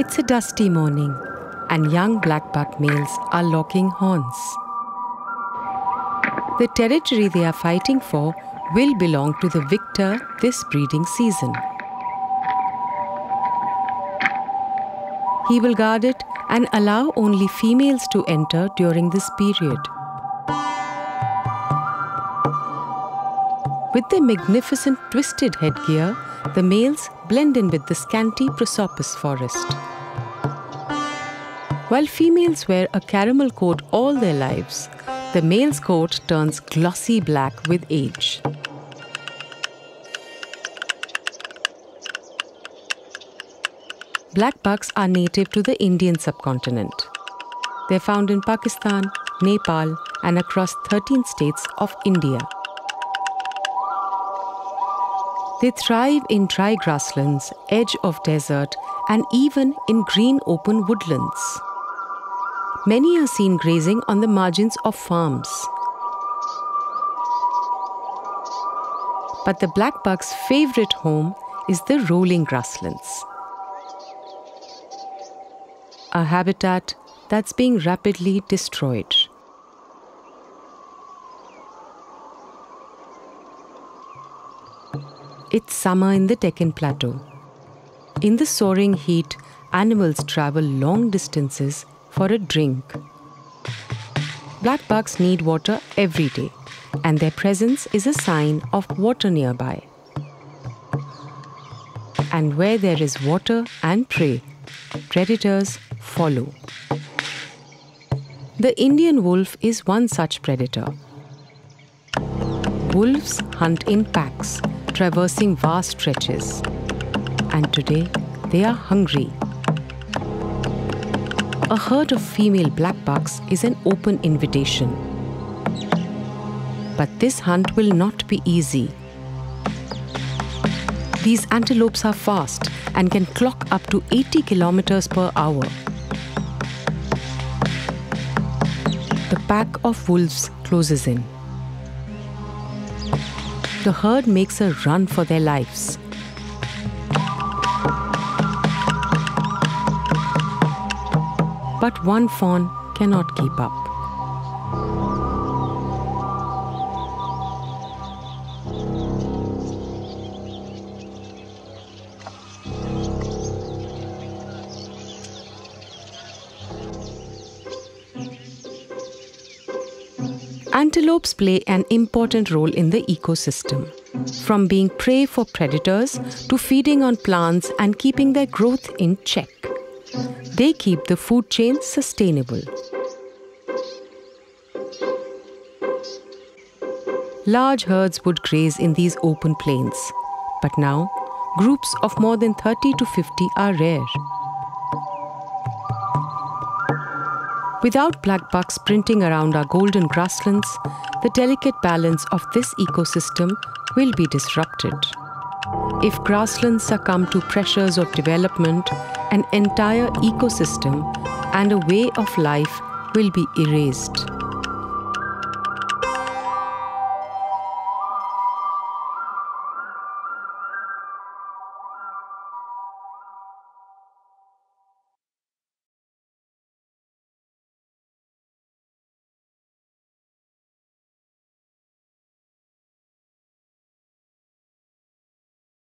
It's a dusty morning, and young blackbuck males are locking horns. The territory they are fighting for will belong to the victor this breeding season. He will guard it and allow only females to enter during this period. With their magnificent twisted headgear, the males blend in with the scanty prosopis forest. While females wear a caramel coat all their lives, the male's coat turns glossy black with age. Black bucks are native to the Indian subcontinent. They're found in Pakistan, Nepal, and across 13 states of India. They thrive in dry grasslands, edge of desert, and even in green open woodlands. Many are seen grazing on the margins of farms. But the blackbuck's favorite home is the rolling grasslands a habitat that's being rapidly destroyed. It's summer in the Deccan Plateau. In the soaring heat, animals travel long distances for a drink. Black Blackbucks need water every day, and their presence is a sign of water nearby. And where there is water and prey, predators follow. The Indian wolf is one such predator. Wolves hunt in packs, traversing vast stretches. And today, they are hungry. A herd of female blackbucks is an open invitation. But this hunt will not be easy. These antelopes are fast and can clock up to 80 kilometers per hour. The pack of wolves closes in. The herd makes a run for their lives. But one fawn cannot keep up. Antelopes play an important role in the ecosystem. From being prey for predators to feeding on plants and keeping their growth in check. They keep the food chain sustainable. Large herds would graze in these open plains, but now groups of more than 30 to 50 are rare. Without blackbucks sprinting around our golden grasslands, the delicate balance of this ecosystem will be disrupted. If grasslands succumb to pressures of development, an entire ecosystem and a way of life will be erased.